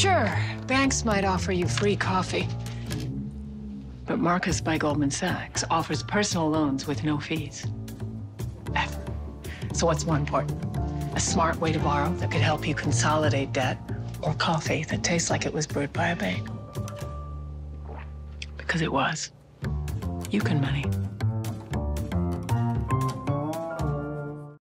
Sure, banks might offer you free coffee. But Marcus by Goldman Sachs offers personal loans with no fees. Ever. So what's more important? A smart way to borrow that could help you consolidate debt or coffee that tastes like it was brewed by a bank? Because it was. You can money.